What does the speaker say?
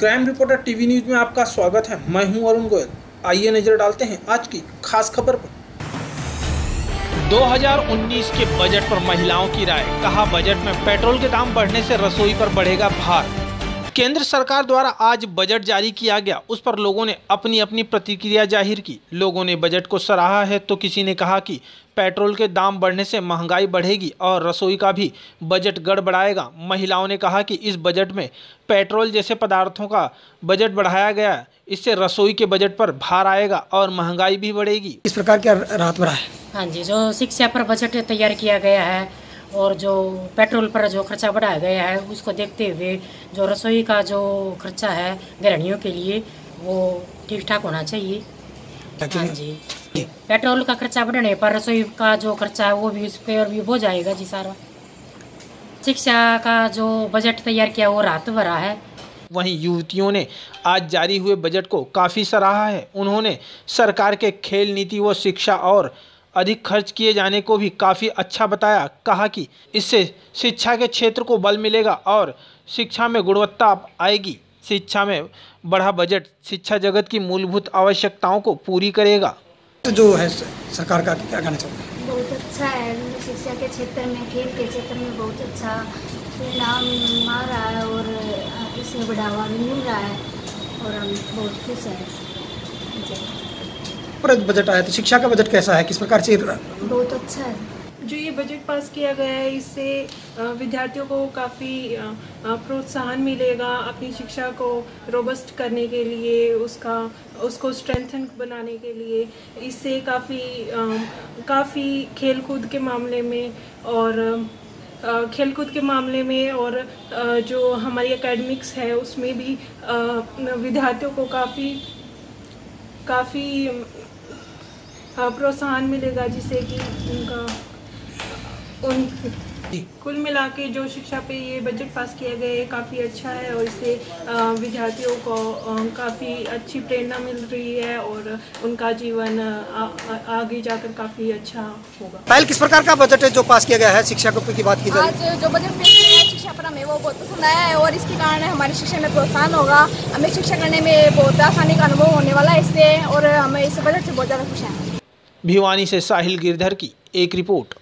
Crime reporter TV news में आपका स्वागत है। मैं हूँ अरुण गोयल। आइए नज़र डालते हैं आज की खास खबर पर। 2019 के बजट पर महिलाओं की राय। कहा, बजट में पेट्रोल के दाम बढ़ने से रसोई पर बढ़ेगा भार। केंद्र सरकार द्वारा आज बजट जारी किया गया। उस पर लोगों ने अपनी अपनी प्रतिक्रिया ज़ाहिर की। लोगों ने बजट को सराहा है तो किसी ने कहा कि पेट्रोल के दाम बढ़ने से महँगाई बढ़ेगी और रसोई का भी बजट गड़बड़ाएगा। महिलाओं ने कहा कि इस बजट में पेट्रोल जैसे पदार्थों का बजट बढ़ाया गया है। इससे रसोई के बजट पर भार आएगा और महँगाई भी बढ़ेगी। इस प्रकार क्या राहत बढ़ा है? हाँ जी जो शिक्षा पर बजट तैयार किया गया है और जो पेट्रोल पर जो खर्चा बढ़ाया गया है उसको देखते हुए जो रसोई का जो खर्चा है गृहणियों के लिए वो ठीक ठाक होना चाहिए। हाँ जी। पेट्रोल का खर्चा बढ़ने पर रसोई का जो खर्चा है वो भी उस पर भी हो जाएगा जी सारा। शिक्षा का जो बजट तैयार किया वो रात भरा है। वहीं युवतियों ने आज जारी हुए बजट को काफ़ी सराहा है। उन्होंने सरकार के खेल नीति व शिक्षा और अधिक खर्च किए जाने को भी काफ़ी अच्छा बताया। कहा कि इससे शिक्षा के क्षेत्र को बल मिलेगा और शिक्षा में गुणवत्ता आएगी। शिक्षा में बढ़ा बजट शिक्षा जगत की मूलभूत आवश्यकताओं को पूरी करेगा। तो जो है सरकार का क्या कहना चाहोगे बहुत अच्छा है। शिक्षा के क्षेत्र में खेल के क्षेत्र में बहुत अच्छा परिणाम आ रहा है और इसे बढ़ावा भी मिल रहा है और हम बहुत खुश हैं। पर बजट आया तो शिक्षा का बजट कैसा है? किस प्रकार से बहुत अच्छा है। जो ये बजट पास किया गया है, इससे विद्यार्थियों को काफ़ी प्रोत्साहन मिलेगा अपनी शिक्षा को रोबस्ट करने के लिए, उसका, उसको स्ट्रेंथन बनाने के लिए। इससे काफ़ी काफ़ी खेलकूद के मामले में और खेलकूद के मामले में और जो हमारी एकेडमिक्स है, उसमें भी विद्यार्थियों को काफ़ी काफ़ी प्रोत्साहन मिलेगा जिससे कि उनका उन कुल मिला के जो शिक्षा पे ये बजट पास किया गया है काफ़ी अच्छा है और इससे विद्यार्थियों को काफ़ी अच्छी प्रेरणा मिल रही है और उनका जीवन आ, आ, आगे जाकर काफ़ी अच्छा होगा। पहले किस प्रकार का बजट है जो पास किया गया है? शिक्षा की बात की जाए। आज जो बजट पेश किया है शिक्षा पर हमें वो बहुत पसंद आया है और इसके कारण हमारी शिक्षा में प्रोत्साहन होगा। हमें शिक्षा करने में बहुत आसानी का अनुभव होने वाला है इससे और हमें इस बजट से बहुत ज़्यादा खुश हैं। भिवानी से साहिल गिरधर की एक रिपोर्ट।